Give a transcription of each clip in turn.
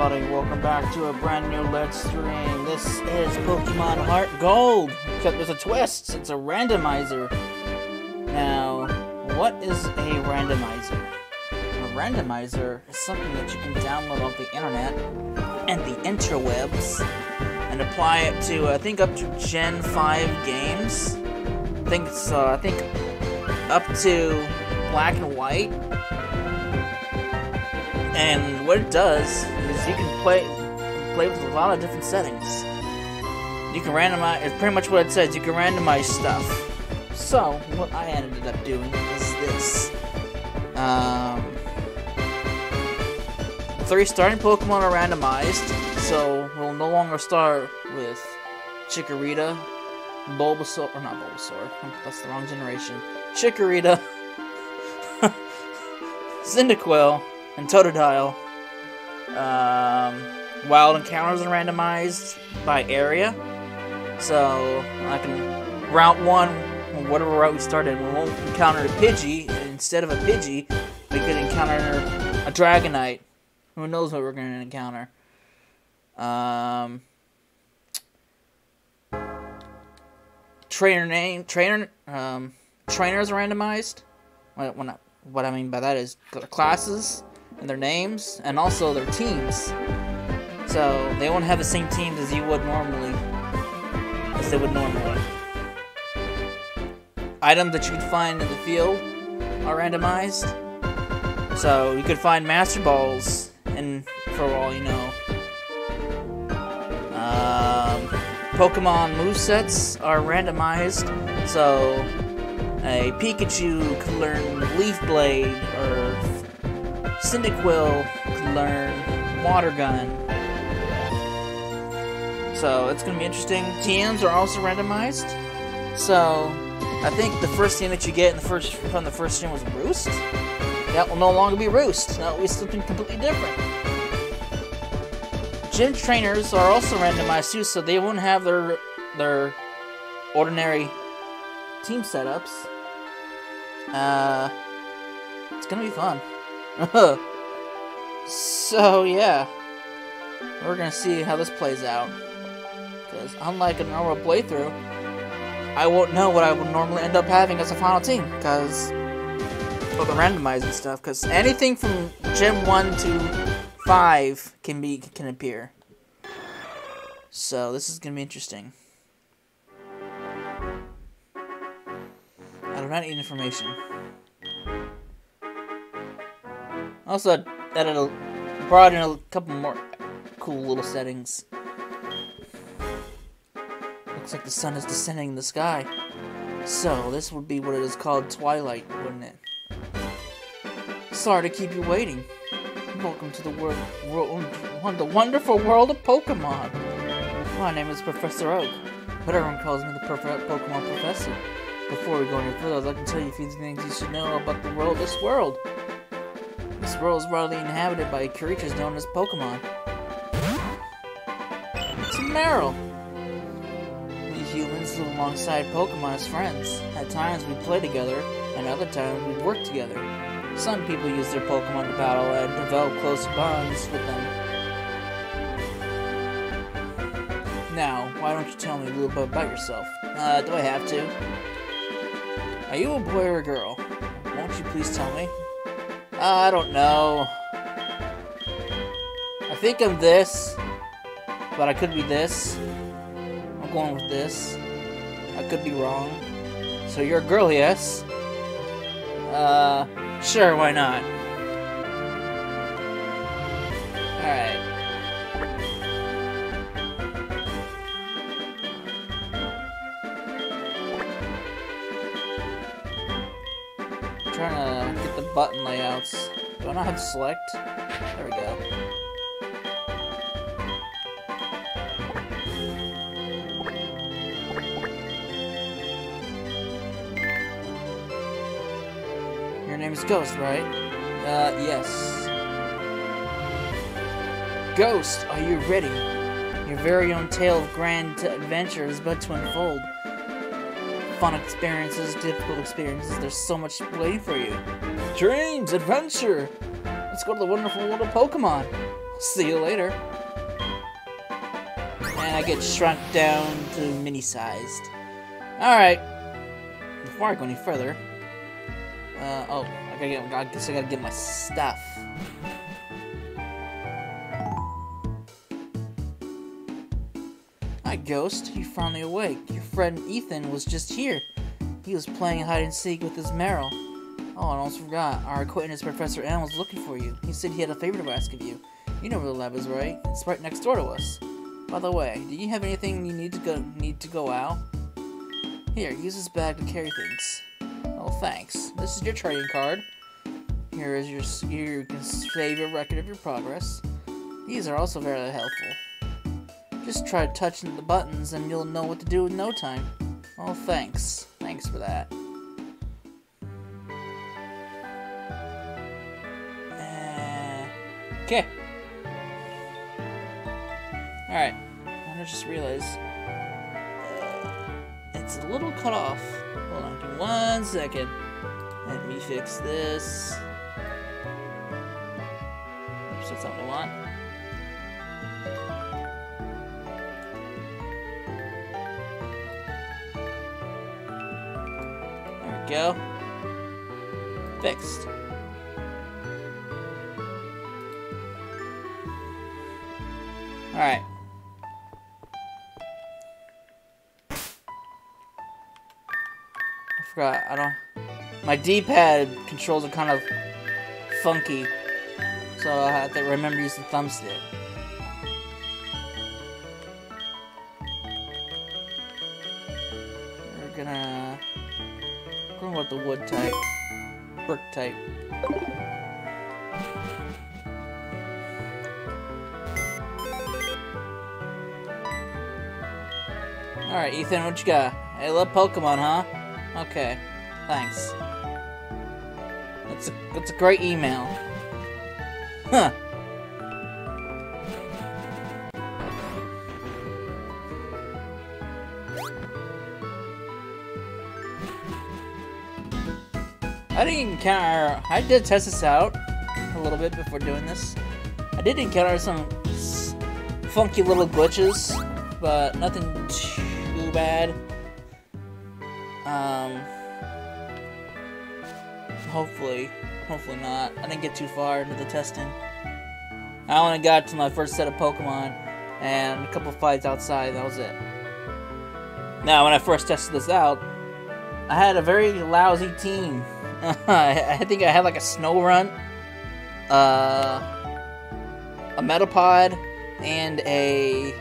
everybody, welcome back to a brand new Let's Stream. This is Pokemon Heart Gold, except there's a twist, it's a randomizer. Now, what is a randomizer? A randomizer is something that you can download off the internet and the interwebs and apply it to, I think, up to Gen 5 games. I think it's, uh, I think, up to Black and White and what it does you can play play with a lot of different settings. You can randomize. It's pretty much what it says. You can randomize stuff. So what I ended up doing is this. Um, three starting Pokemon are randomized, so we'll no longer start with Chikorita, Bulbasaur, or not Bulbasaur. That's the wrong generation. Chikorita, Cyndaquil and Totodile. Um, wild encounters are randomized by area. So I can route one, whatever route we started, we won't encounter a Pidgey. Instead of a Pidgey, we could encounter a Dragonite. Who knows what we're going to encounter? Um, trainer name, trainer, um, trainers randomized. What, what I mean by that is classes and their names, and also their teams. So they won't have the same teams as you would normally, as they would normally. Items that you can find in the field are randomized. So you could find Master Balls, and for all you know. Um, Pokemon movesets are randomized, so a Pikachu can learn Leaf Blade Cyndaquil can learn Water Gun. So it's going to be interesting. TMs are also randomized. So I think the first team that you get in the first from the first team was Roost. That will no longer be Roost. Will be something completely different. Gym trainers are also randomized too, so they won't have their their ordinary team setups. Uh, it's gonna be fun. so, yeah. We're gonna see how this plays out. Because unlike a normal playthrough, I won't know what I would normally end up having as a final team. Because of the randomizing stuff. Because anything from Gen 1 to 5 can be can appear. So this is gonna be interesting. I do not need information. Also a, brought in a couple more cool little settings. Looks like the sun is descending in the sky. So, this would be what it is called Twilight, wouldn't it? Sorry to keep you waiting. Welcome to the world, world the wonderful world of Pokemon. My name is Professor Oak, but everyone calls me the Pokemon Professor. Before we go any further, I'd like to tell you a few things you should know about the world, this world. World is broadly inhabited by creatures known as Pokemon. It's Marill. We humans live alongside Pokemon as friends. At times we play together, and other times we work together. Some people use their Pokemon to battle and develop close bonds with them. Now, why don't you tell me a little bit about yourself? Uh, do I have to? Are you a boy or a girl? Won't you please tell me? I don't know. I think I'm this, but I could be this. I'm going with this. I could be wrong. So you're a girl, yes? Uh, sure, why not? Select? There we go. Your name is Ghost, right? Uh, yes. Ghost, are you ready? Your very own tale of grand adventure is about to unfold fun experiences, difficult experiences. There's so much waiting for you. Dreams, adventure. Let's go to the wonderful world of Pokemon. See you later. And I get shrunk down to mini-sized. Alright. Before I go any further... Uh, oh, I gotta get, I guess I gotta get my stuff. Hi, Ghost. You finally awake. Your friend Ethan was just here. He was playing hide and seek with his Marill. Oh, I almost forgot. Our acquaintance Professor Elm was looking for you. He said he had a favor to ask of you. You know where the lab is, right? It's right next door to us. By the way, do you have anything you need to go need to go out? Here, use this bag to carry things. Oh, thanks. This is your trading card. Here is your you can save a record of your progress. These are also very helpful. Just try touching the buttons and you'll know what to do in no time. Oh, thanks. Thanks for that. Okay. Alright. I just realized uh, it's a little cut off. Hold on, give me one second. Let me fix this. Oops, that's not what I want. There we go. Fixed. I don't... My D-pad controls are kind of funky, so I have to remember to use the thumbstick. We're gonna... We're going with the wood type. Brick type. Alright, Ethan, what you got? I love Pokemon, huh? Okay, thanks. That's a, that's a great email. Huh. I didn't encounter... I did test this out a little bit before doing this. I did encounter some funky little glitches, but nothing too bad. Hopefully, hopefully not. I didn't get too far into the testing. I only got to my first set of Pokemon and a couple fights outside. That was it. Now, when I first tested this out, I had a very lousy team. I think I had like a Snorunt, uh, a Metapod, and a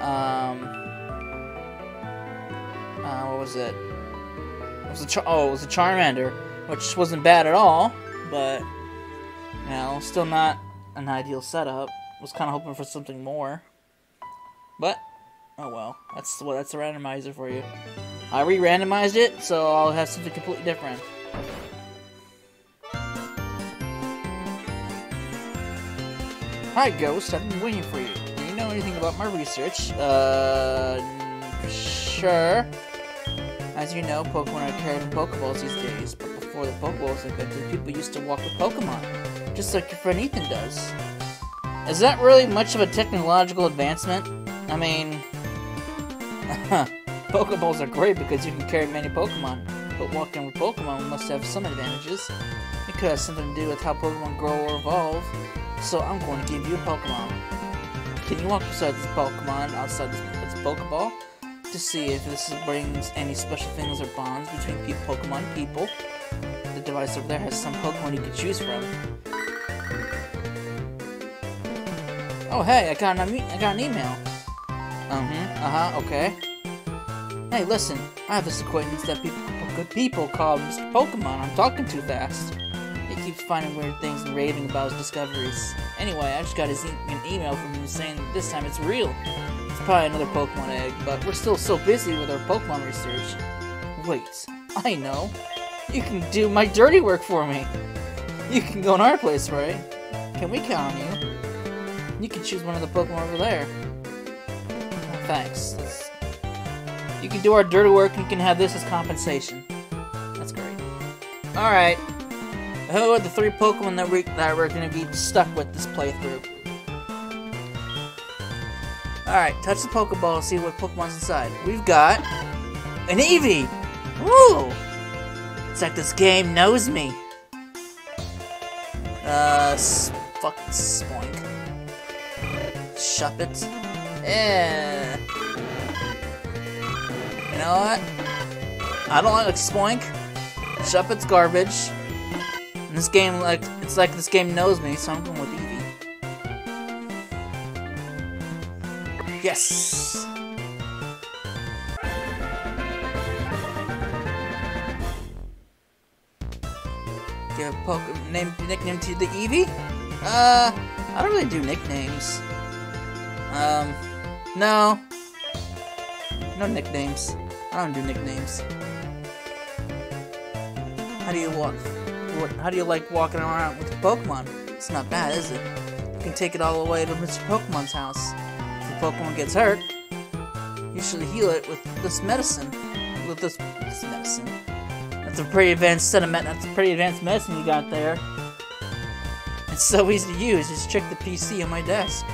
um, uh, what was it? It was a oh, it was a Charmander, which wasn't bad at all, but you know, still not an ideal setup. Was kind of hoping for something more, but oh well. That's what that's the randomizer for you. I re-randomized it, so I'll have something completely different. Hi, Ghost. I've been waiting for you. Do you know anything about my research? Uh, sure. As you know, Pokemon are carried in Pokeballs these days, but before the Pokeballs invented, people used to walk with Pokemon, just like your friend Ethan does. Is that really much of a technological advancement? I mean, Pokeballs are great because you can carry many Pokemon, but walking with Pokemon must have some advantages. It could have something to do with how Pokemon grow or evolve, so I'm going to give you a Pokemon. Can you walk beside this Pokemon outside this, this Pokeball to see if this brings any special things or bonds between Pokemon people? Device over there has some Pokemon you can choose from. Oh hey, I got an, I got an email. Uh-huh, uh-huh, okay. Hey, listen, I have this acquaintance that people, good people call Mr. Pokemon. I'm talking too fast. He keeps finding weird things and raving about his discoveries. Anyway, I just got his e an email from him saying that this time it's real. It's probably another Pokemon egg, but we're still so busy with our Pokemon research. Wait, I know. You can do my dirty work for me. You can go in our place, right? Can we count on you? You can choose one of the Pokemon over there. Oh, thanks. That's... You can do our dirty work and you can have this as compensation. That's great. Alright. Who are the three Pokemon that, we, that we're going to be stuck with this playthrough? Alright, touch the Pokeball, and see what Pokemon's inside. We've got an Eevee! Woo! It's like this game knows me. Uh, fucking spoink. Shuppet. Yeah. You know what? I don't like spoink. Shuppet's garbage. And this game, like, it's like this game knows me, so I'm going with Eevee. Yes! A poke name nickname to the Eevee? Uh, I don't really do nicknames. Um, no. No nicknames. I don't do nicknames. How do you walk? What? How do you like walking around with Pokemon? It's not bad, is it? You can take it all the way to Mr. Pokemon's house. If your Pokemon gets hurt, you should heal it with this medicine. With this, this medicine. A pretty advanced sentiment. That's a pretty advanced medicine you got there. It's so easy to use. Just check the PC on my desk.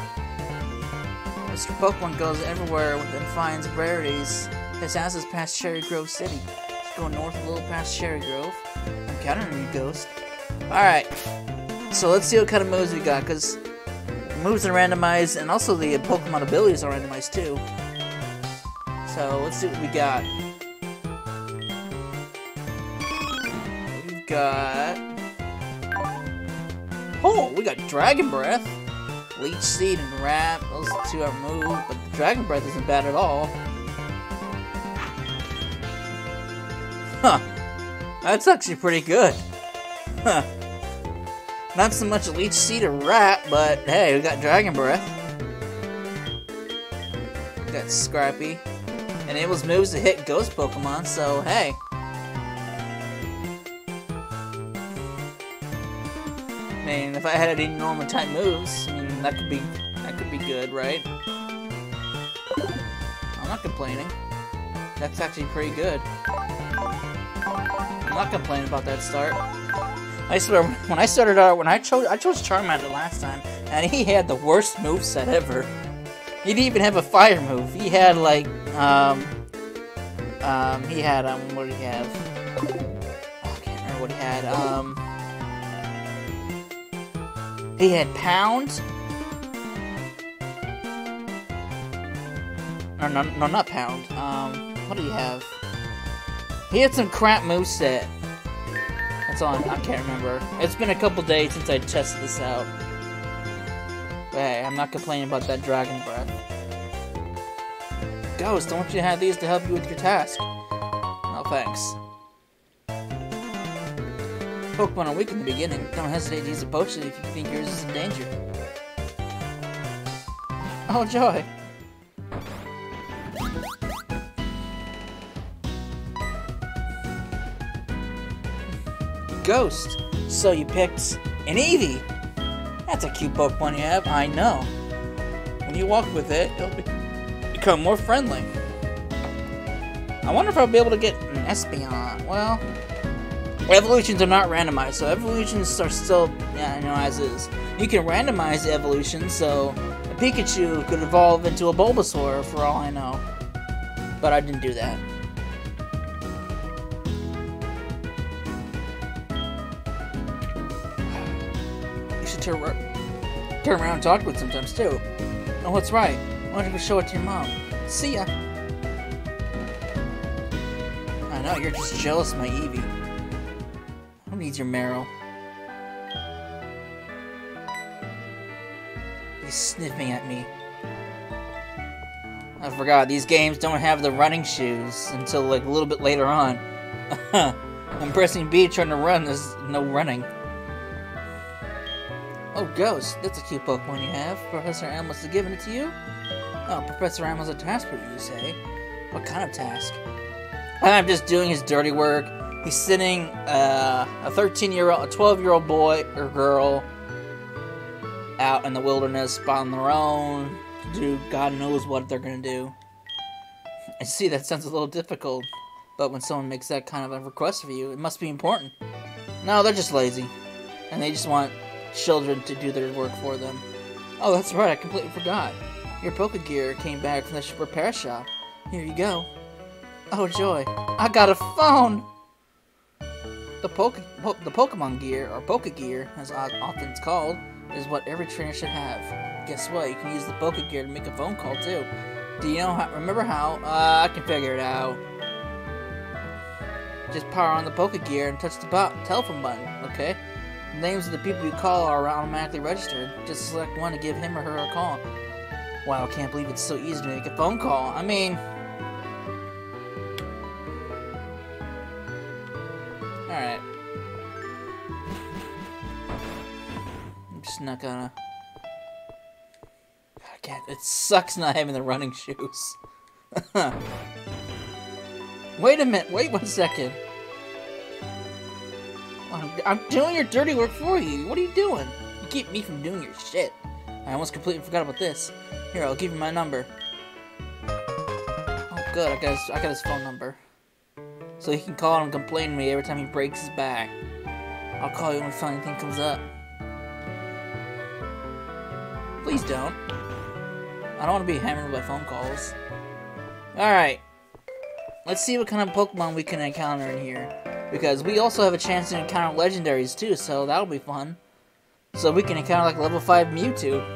Mr. Pokemon goes everywhere and finds rarities. His house is past Cherry Grove City. Just go north a little past Cherry Grove. I'm counting on you, Ghost. Alright. So let's see what kind of moves we got, because moves are randomized, and also the Pokemon abilities are randomized too. So let's see what we got. Got... Oh, we got Dragon Breath. Leech Seed and Wrap. Those two are moved, but the Dragon Breath isn't bad at all. Huh. That's actually pretty good. Huh. Not so much Leech Seed or Wrap, but hey, we got Dragon Breath. We got Scrappy. Enables moves to hit Ghost Pokemon, so hey. I had any normal type moves, I mean, that could be, that could be good, right? I'm not complaining. That's actually pretty good. I'm not complaining about that start. I swear, when I started out, when I chose, I chose Charmander last time, and he had the worst move set ever. He didn't even have a fire move. He had like, um, um, he had um, what did he have? Oh, I can't remember what he had. Um, he had pound. No, no, no, not pound. Um, what do he have? He had some crap move set. That's all I can't remember. It's been a couple days since I tested this out. But hey, I'm not complaining about that Dragon Breath. Ghost, I want you have these to help you with your task. No thanks. Pokemon are weak in the beginning. Don't hesitate to use a potion if you think yours is in danger. Oh, joy! Ghost. So you picked an Eevee. That's a cute Pokemon you have, I know. When you walk with it, it'll be become more friendly. I wonder if I'll be able to get an Espeon. Well, evolutions are not randomized, so evolutions are still, yeah, you know, as is. You can randomize the evolution, so a Pikachu could evolve into a Bulbasaur for all I know. But I didn't do that. You should turn, turn around and talk it sometimes, too. Oh, what's right? Why don't you show it to your mom? See ya! I know, you're just jealous of my Eevee. Needs your marrow. He's sniffing at me. I forgot, these games don't have the running shoes until like a little bit later on. I'm pressing B trying to run, there's no running. Oh, Ghost, that's a cute Pokemon you have. Professor must have given it to you? Oh, Professor was a task for you, say? What kind of task? I'm just doing his dirty work. He's sitting uh, a 13-year-old, a 12-year-old boy or girl out in the wilderness on their own to do God knows what they're gonna do. I see that sounds a little difficult, but when someone makes that kind of a request for you, it must be important. No, they're just lazy, and they just want children to do their work for them. Oh, that's right, I completely forgot. Your Pokegear came back from the repair shop. Here you go. Oh joy, I got a phone! The, Poke po the Pokemon Gear, or Poke gear, as often it's called, is what every trainer should have. Guess what? You can use the Poke gear to make a phone call too. Do you know how? Remember how? Uh, I can figure it out. Just power on the Poke gear and touch the telephone button, okay? The names of the people you call are automatically registered. Just select one to give him or her a call. Wow, I can't believe it's so easy to make a phone call. I mean... Alright. I'm just not gonna... Can't... It sucks not having the running shoes. wait a minute, wait one second. I'm, I'm doing your dirty work for you. What are you doing? You keep me from doing your shit. I almost completely forgot about this. Here, I'll give you my number. Oh, good. I got his, I got his phone number. So he can call and complain to me every time he breaks his back. I'll call you when anything comes up. Please don't. I don't want to be hammered by phone calls. Alright. Let's see what kind of Pokemon we can encounter in here. Because we also have a chance to encounter legendaries too, so that'll be fun. So we can encounter like level 5 Mewtwo.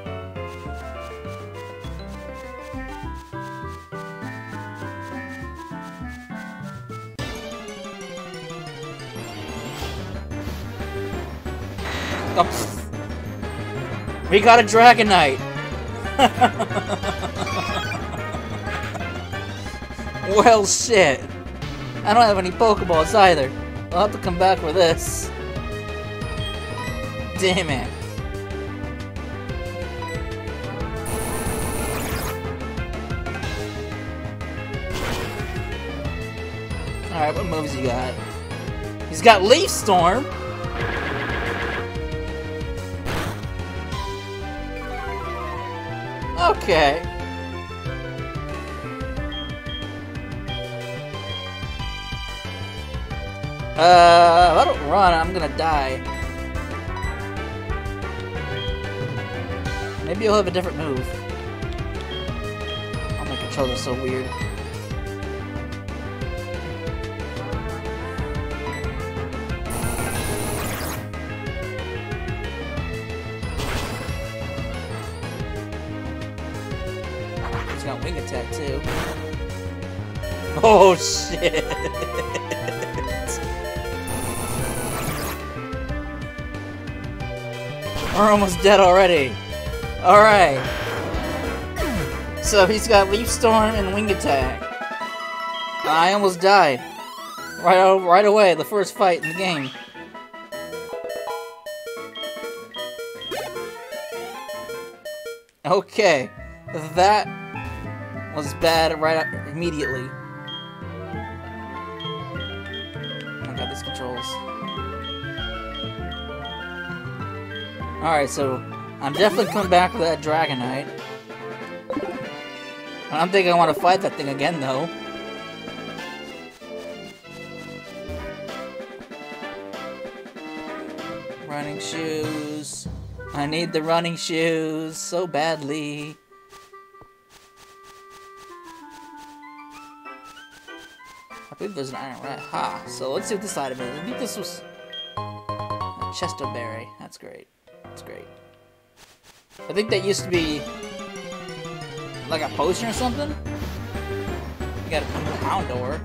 Oh. We got a Dragonite! well, shit. I don't have any Pokeballs either. I'll have to come back for this damn it. Alright, what moves he got? He's got Leaf Storm! Okay. Uh, if I don't run, I'm gonna die. Maybe you'll have a different move. Oh, my controller's so weird. Shit! We're almost dead already. Alright. So he's got Leaf Storm and Wing Attack. I almost died. Right, right away, the first fight in the game. Okay. That was bad right immediately. Alright, so I'm definitely coming back with that Dragonite. I don't think I want to fight that thing again, though. Running shoes. I need the running shoes so badly. I believe there's an iron rat. Ha! So let's see what this item is. I think this was a Chesto Berry. That's great. That's great. I think that used to be like a potion or something. You got a Houndour.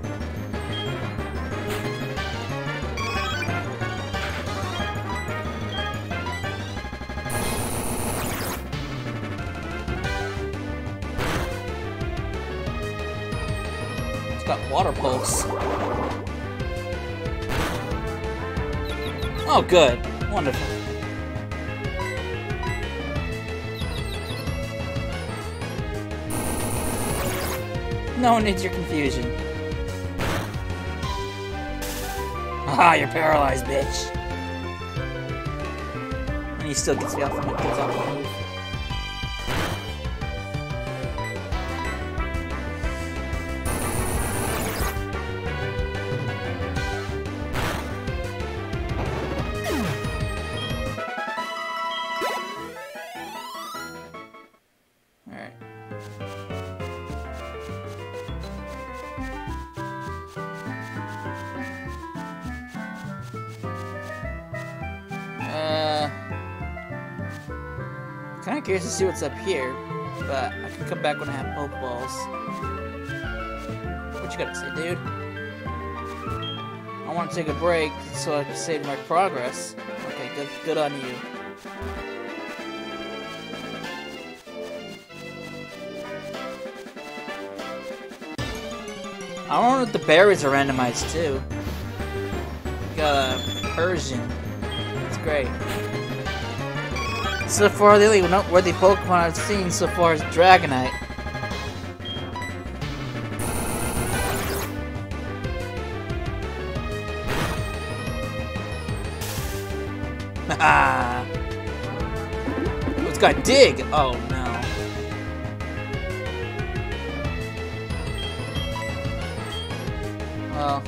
It's got water pulse. Oh, good. Wonderful. No one needs your confusion. Ah, you're paralyzed, bitch. And he still gets me off the gets off curious to see what's up here, but I can come back when I have Pokeballs. What you gotta say, dude? I want to take a break so I can save my progress. Okay, good, good on you. I don't know if the berries are randomized too. Got a Persian. That's great. So far, the only noteworthy Pokemon I've seen so far is Dragonite. Ah! it's got Dig! Oh no. Well.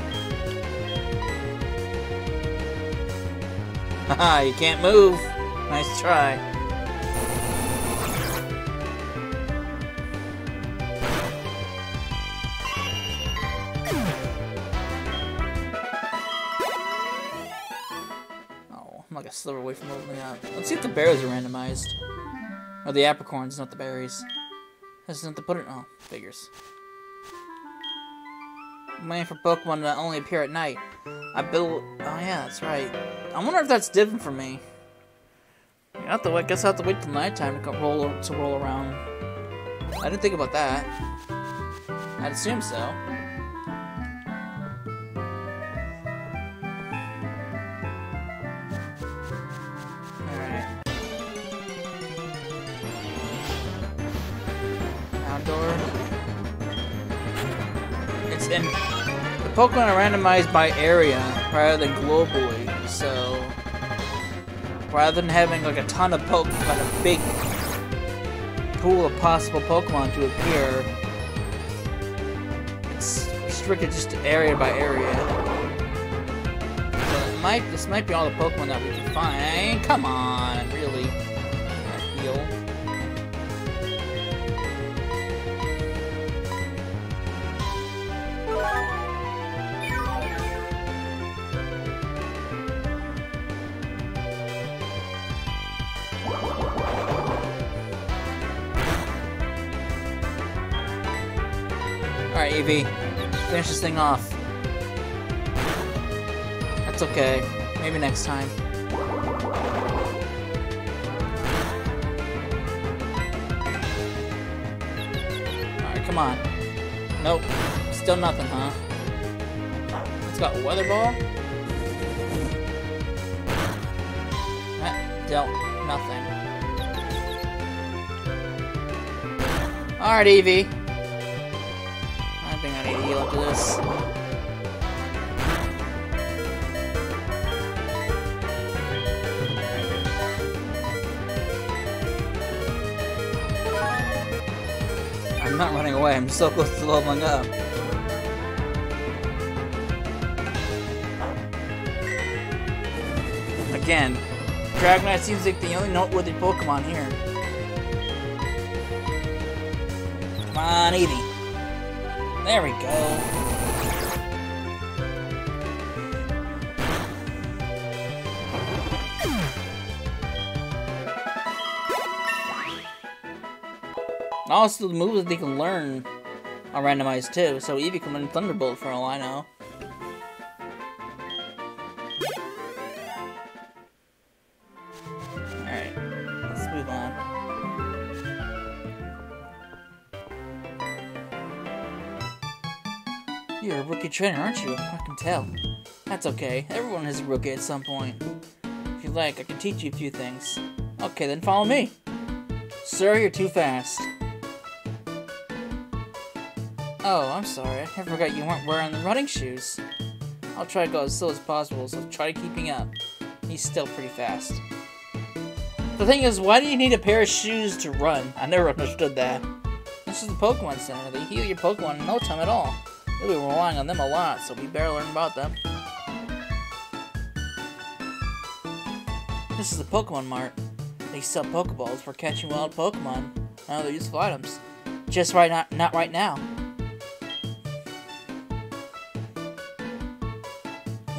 Haha, you can't move. Nice try. A sliver away from opening up. Let's see if the berries are randomized. Or the apricorns, not the berries. That's not the put it. Oh, figures. Waiting for Pokemon to only appear at night. I built. Oh yeah, that's right. I wonder if that's different for me. You have to. I guess I have to wait till nighttime to roll to roll around. I didn't think about that. I'd assume so. Pokemon are randomized by area rather than globally, so rather than having like a ton of Pokemon, like a big pool of possible Pokemon to appear, it's restricted just area by area. So might this might be all the Pokemon that we can find. Come on, Alright, Eevee. Finish this thing off. That's okay. Maybe next time. Alright, come on. Nope. Still nothing, huh? It's got Weather Ball? That dealt nothing. Alright, Eevee. This. I'm not running away, I'm so close to leveling up. Again, Dragonite seems like the only noteworthy Pokemon here. Come on, Eevee. There we go. Also, the moves they can learn are randomized too, so Eevee can learn Thunderbolt for all I know. Trainer, aren't you? I can tell. That's okay. Everyone is a rookie at some point. If you like, I can teach you a few things. Okay, then follow me. Sir, you're too fast. Oh, I'm sorry. I forgot you weren't wearing the running shoes. I'll try to go as slow as possible, so try keeping up. He's still pretty fast. The thing is, why do you need a pair of shoes to run? I never understood that. This is the Pokemon Center. They heal your Pokemon in no time at all. You'll be relying on them a lot, so we better learn about them. This is the Pokemon Mart. They sell Pokeballs for catching wild Pokemon. Now they're useful items. Just right not not right now.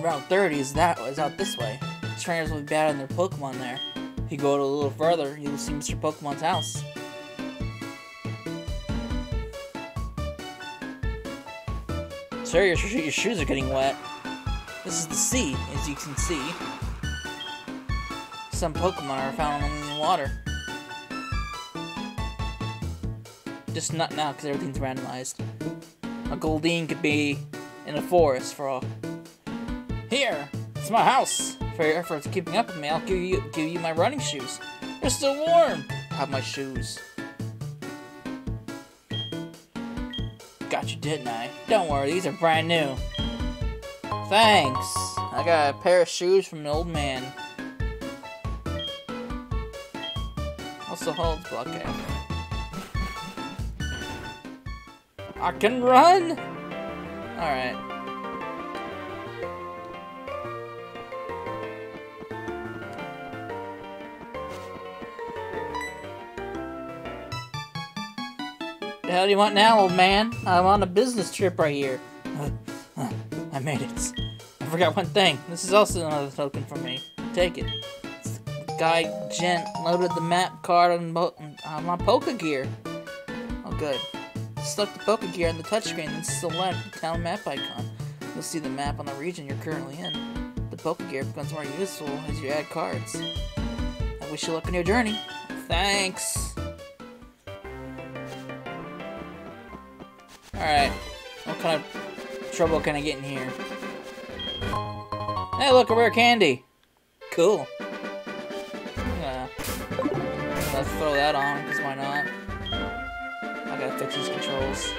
Route 30 is that is out this way. Trainers will be battling their Pokemon there. If you go a little further, you'll see Mr. Pokemon's house. Sir, your, your shoes are getting wet. This is the sea, as you can see. Some Pokemon are found in the water. Just not now, because everything's randomized. A Goldeen could be in a forest for all. Here! It's my house! For your efforts keeping up with me, I'll give you give you my running shoes. They're still warm! Have my shoes. Got you, didn't I? Don't worry, these are brand new. Thanks! I got a pair of shoes from an old man. Also holds blockade. I can run! Alright. Hell do you want now, old man? I'm on a business trip right here. Uh, uh, I made it. I forgot one thing. This is also another token for me. Take it. Guy Gent loaded the map card on, on my Poke Gear. Oh, good. Select the Poke Gear on the touchscreen and select the town map icon. You'll see the map on the region you're currently in. The Poke Gear becomes more useful as you add cards. I wish you luck on your journey. Thanks. Alright. What kind of trouble can I get in here? Hey, look, a rare candy! Cool. Yeah. Let's throw that on, because why not? I gotta fix these controls.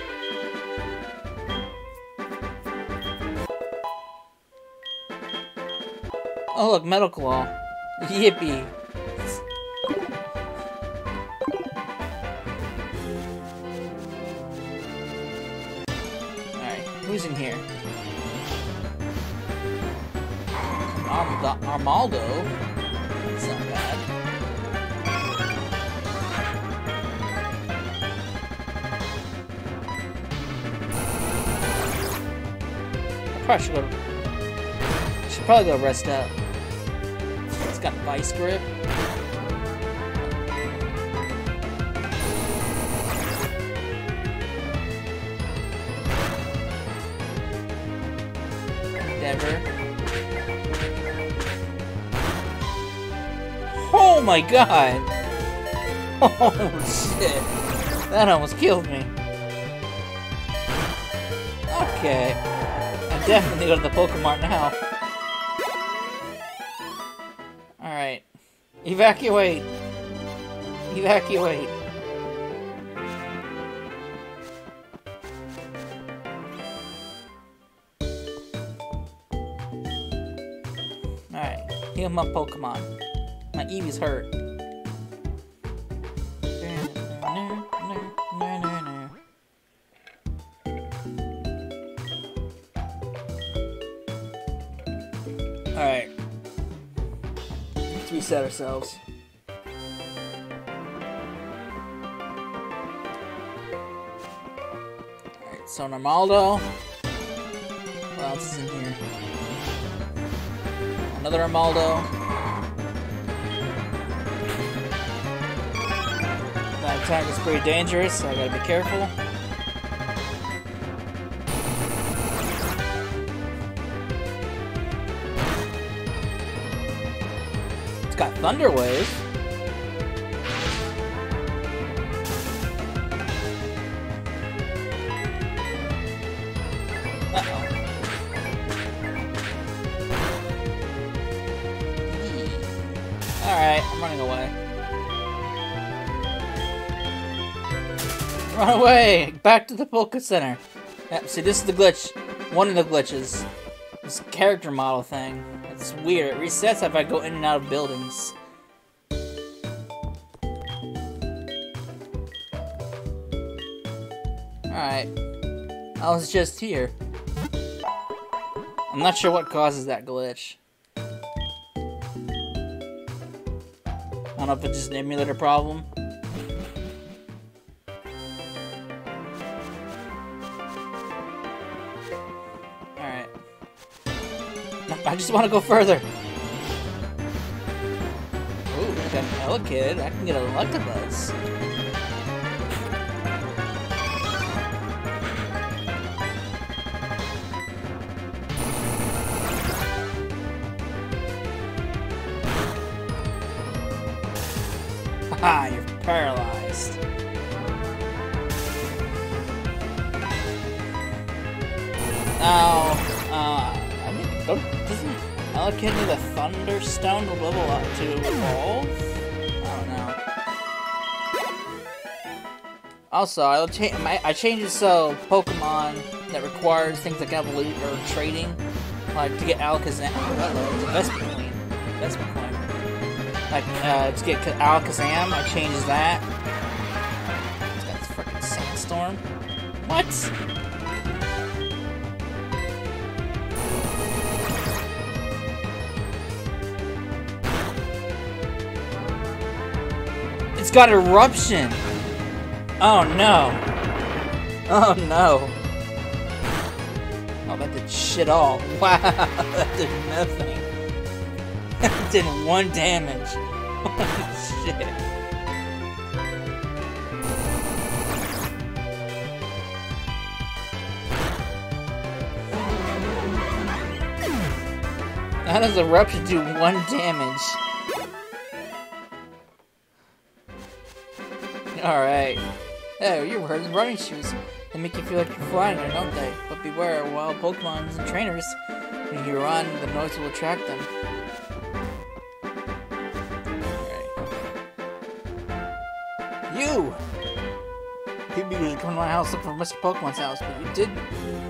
Oh, look, Metal Claw. Yippee. Arm Armaldo? That's not bad. I probably should go. Should probably go rest up. It's got vice grip. My god! Oh shit! That almost killed me. Okay. I definitely go to the Pokemon now. Alright. Evacuate! Evacuate! Alright. Heal my Pokemon. My Eevee's hurt. Alright. Let's reset ourselves. Alright, so Normaldo. What else is in here? Another Armaldo. Attack is pretty dangerous, so I gotta be careful. It's got Thunder Wave. Run away! Back to the Polka Center. Yep, see, this is the glitch. One of the glitches. This character model thing. It's weird. It resets if I go in and out of buildings. Alright. I was just here. I'm not sure what causes that glitch. I don't know if it's just an emulator problem. Just want to go further. Ooh, I got an Elekid. I can get a Electabuzz. Ha! You're paralyzed. Now, uh, I mean, don't, doesn't Elekid need a Thunderstone to level up to evolve? I don't know. Also, I'll change. I changed it so Pokemon that requires things like evolution or trading, like to get Alakazam. Oh, investment coin. Investment coin. Like uh, to get Alakazam, I changed that. It's got freaking sandstorm. What? It's got eruption. Oh no. Oh no. Oh, that did shit all. Wow, that did nothing. that did one damage. Shit. How does eruption do one damage? Alright. Oh, you're wearing running shoes. They make you feel like you're flying don't they? But beware, wild Pokemon and trainers, when you run, the noise will attract them. You! People usually come to my house look for Mr. Pokemon's house, but you did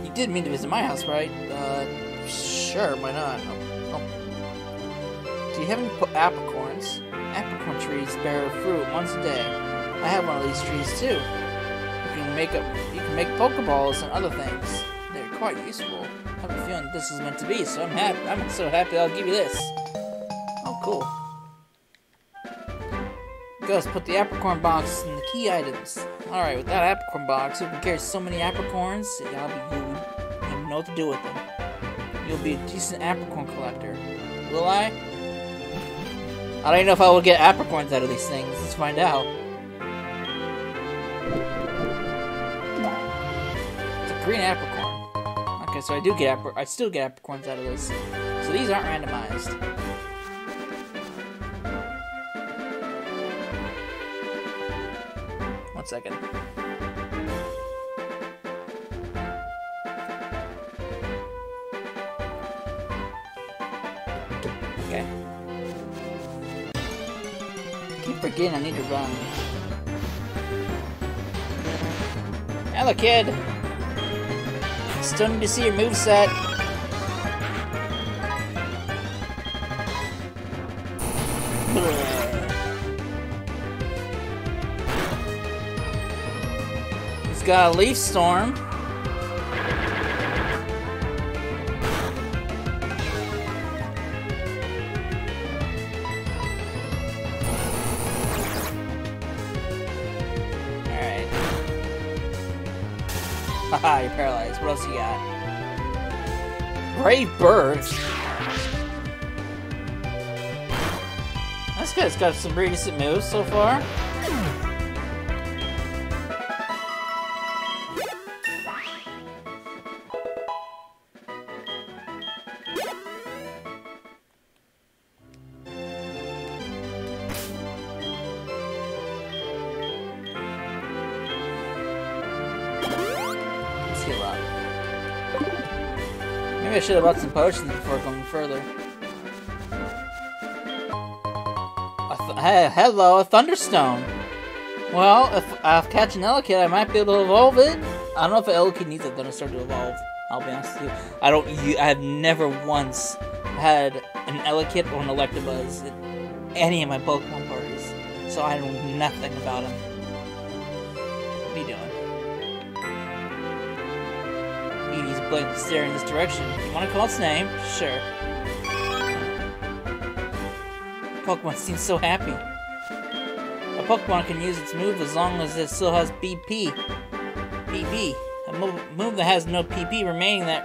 you did mean to visit my house, right? Uh, sure, why not? Oh, oh. Do you have any apricorns? Apricorn trees bear fruit once a day. I have one of these trees too. You can make up, you can make Pokeballs and other things. They're quite useful. I have a feeling this is meant to be, so I'm happy. I'm so happy I'll give you this. Oh, cool. Gus, put the apricorn box in the key items. Alright, with that apricorn box, you can carry so many apricorns, I'll be you. You know what to do with them. You'll be a decent apricorn collector. Will I? I don't even know if I will get apricorns out of these things. Let's find out. Green apricorn. Okay, so I do get I still get apricorns out of this. So these aren't randomized. One second. Okay. Keep forgetting I need to run. Hello, kid! Still need to see your move set. He's got a Leaf Storm. Else you got? Brave Birds? This guy's got some pretty decent moves so far. Bought some potions before going further. hey, hello, a Thunderstone. Well, if I catch an Elekid, I might be able to evolve it. I don't know if an Elekid needs a Thunderstone to evolve. I'll be honest with you. I don't. I have never once had an Elekid or an Electabuzz in any of my Pokemon parties, so I know nothing about them. What are you doing? Eevee's blankly staring in this direction. You want to call its name? Sure. Pokemon seems so happy. A Pokemon can use its move as long as it still has BP. PP. A move, move that has no PP remaining that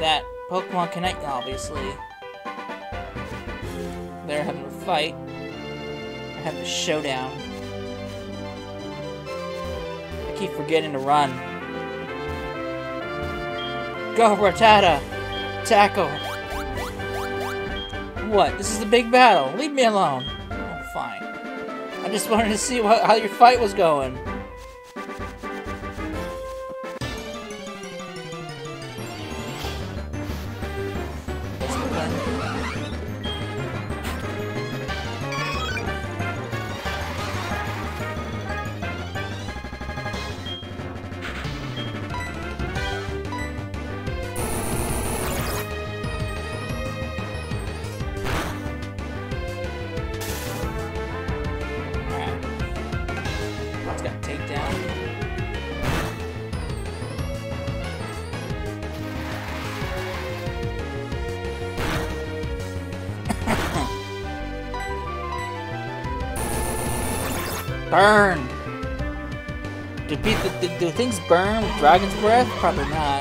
that Pokemon Connect, obviously. They're having a fight. They're having a showdown. I keep forgetting to run. Go, Rattata! Tackle! What? This is a big battle. Leave me alone. Oh, fine. I just wanted to see what, how your fight was going. Burn! Do, things burn with Dragon's Breath? Probably not.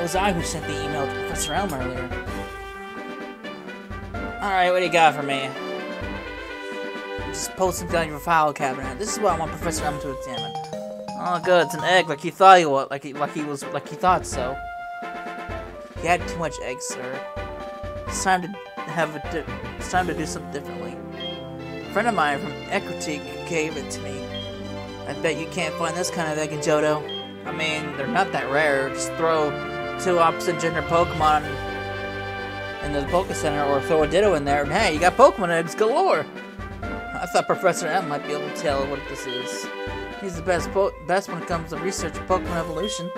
It was I who sent the email to Professor Elm earlier. Alright, what do you got for me? Just post something on your file cabinet. This is what I want Professor Elm to examine. Oh, good. It's an egg, like he thought he was. Like he, like he was, like he thought so. He had too much egg, sir. It's time to have a. It's time to do something differently. A friend of mine from Equity gave it to me. I bet you can't find this kind of egg in Johto. I mean, they're not that rare. Just throw two opposite gender Pokemon in the Poke Center, or throw a Ditto in there, and hey, you got Pokemon eggs galore. I thought Professor Elm might be able to tell what this is. He's the best best when it comes to research Pokemon evolution.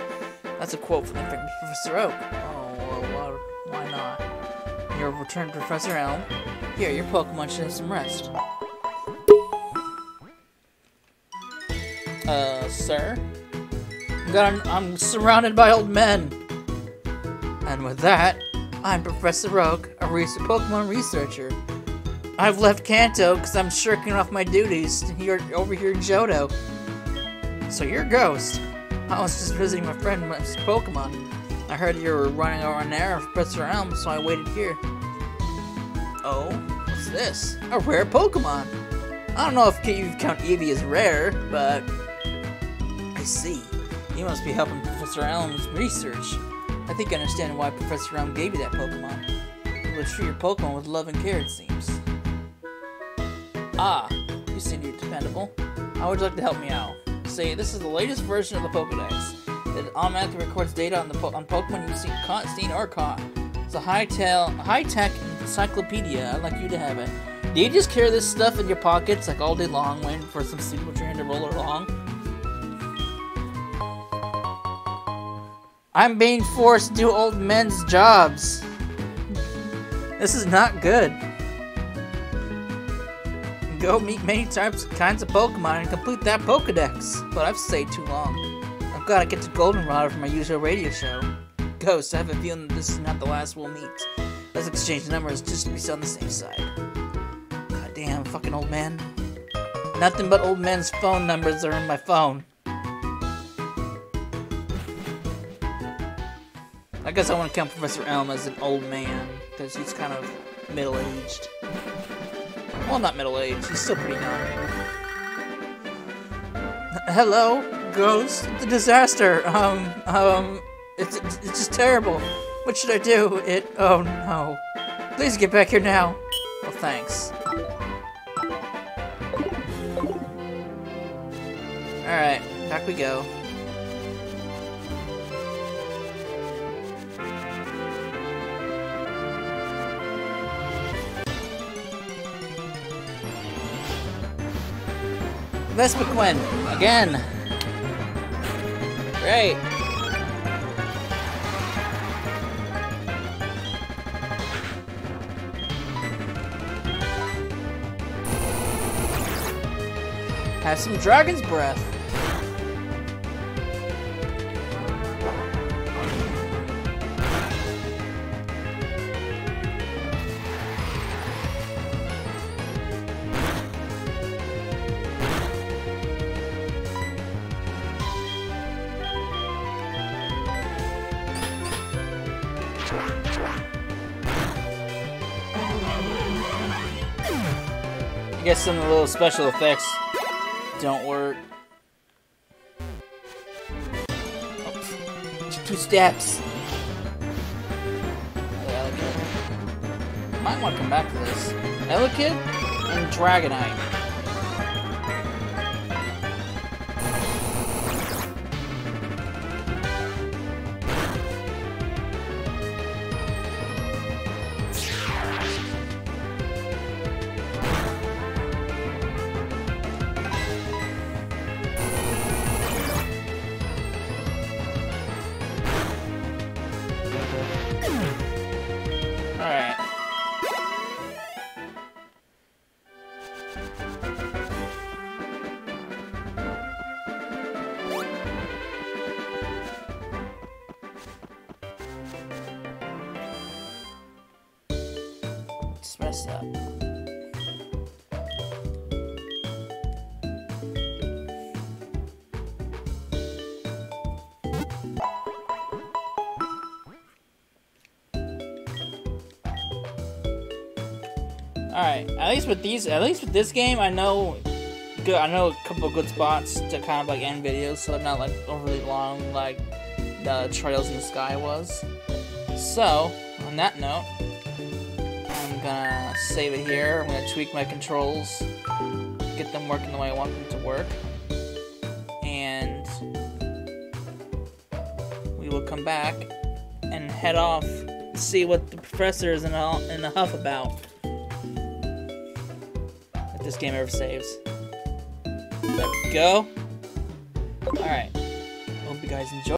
That's a quote from Professor Oak. Oh, well, why not? Your return, Professor Elm. Here, your Pokemon should have some rest. Uh, sir? I'm, I'm surrounded by old men. And with that, I'm Professor Oak, a research Pokemon researcher. I've left Kanto because I'm shirking off my duties here over here in Johto. So you're a ghost. I was just visiting my friend his Pokemon. I heard you were running over an errand for Professor Elm, so I waited here. Oh, what's this? A rare Pokemon. I don't know if you count Eevee as rare, but I see. You must be helping Professor Elm's research. I think I understand why Professor Elm gave you that Pokemon. You will treat your Pokemon with love and care, it seems. Ah, you seem be dependable. How would you like to help me out? Say, this is the latest version of the Pokedex. It automatically records data on the po on Pokemon you've seen, caught, seen, or caught. It's a high-tech high encyclopedia. I'd like you to have it. Do you just carry this stuff in your pockets like all day long, waiting for some stupid train to roll along? I'm being forced to do old men's jobs. This is not good. Go meet many types kinds of Pokemon and complete that Pokedex. But I've stayed too long. I've got to get to Goldenrod for my usual radio show. Ghost, I have a feeling that this is not the last we'll meet. Let's exchange numbers just to be on the safe side. God damn, fucking old man. Nothing but old men's phone numbers are in my phone. I guess I want to count Professor Elm as an old man, because he's kind of middle-aged. Well, not middle-aged, he's still pretty young. Hello, Ghost? The disaster. Um, um, it's, it's just terrible. What should I do? It, oh no. Please get back here now. Well, thanks. Alright, back we go. Vespiquen, again. Great. Have some dragon's breath. Guess some of the little special effects don't work. Oops. Two steps. Might want to come back to this. Elekid and Dragonite. Alright, at least with these, at least with this game, I know good. I know a couple good spots to kind of like end videos, so they're not like overly long, like the Trails in the Sky was. So, on that note, I'm gonna save it here. I'm gonna tweak my controls, get them working the way I want them to work, and we will come back and head off, to see what the professor is in a, in a huff about this game ever saves. There we go.